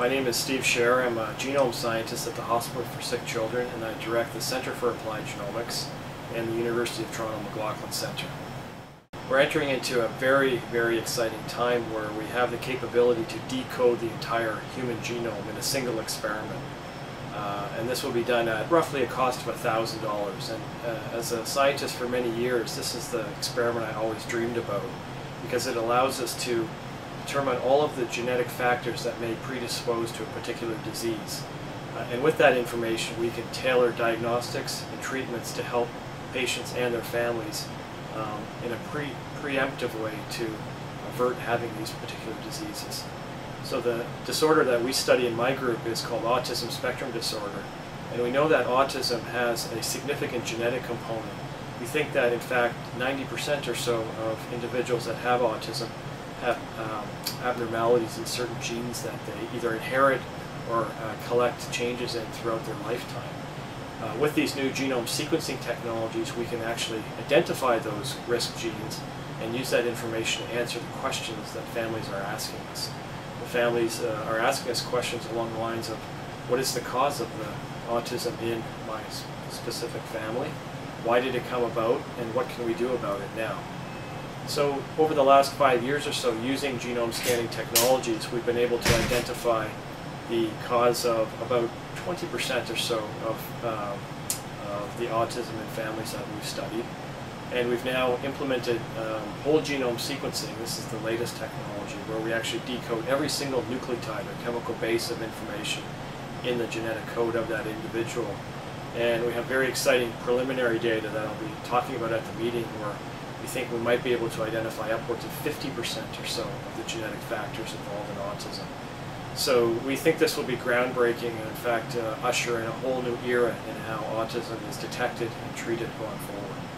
My name is Steve Scherer. I'm a genome scientist at the Hospital for Sick Children and I direct the Center for Applied Genomics and the University of Toronto McLaughlin Center. We're entering into a very, very exciting time where we have the capability to decode the entire human genome in a single experiment. Uh, and this will be done at roughly a cost of $1,000. And uh, as a scientist for many years, this is the experiment I always dreamed about because it allows us to determine all of the genetic factors that may predispose to a particular disease. Uh, and with that information, we can tailor diagnostics and treatments to help patients and their families um, in a pre preemptive way to avert having these particular diseases. So the disorder that we study in my group is called autism spectrum disorder. And we know that autism has a significant genetic component. We think that in fact 90% or so of individuals that have autism um, abnormalities in certain genes that they either inherit or uh, collect changes in throughout their lifetime. Uh, with these new genome sequencing technologies, we can actually identify those risk genes and use that information to answer the questions that families are asking us. The families uh, are asking us questions along the lines of what is the cause of the autism in my specific family? Why did it come about? And what can we do about it now? So over the last five years or so, using genome scanning technologies, we've been able to identify the cause of about 20% or so of, um, of the autism in families that we've studied. And we've now implemented um, whole genome sequencing. This is the latest technology where we actually decode every single nucleotide or chemical base of information in the genetic code of that individual. And we have very exciting preliminary data that I'll be talking about at the meeting where we think we might be able to identify upwards of 50% or so of the genetic factors involved in autism. So we think this will be groundbreaking and in fact uh, usher in a whole new era in how autism is detected and treated going forward.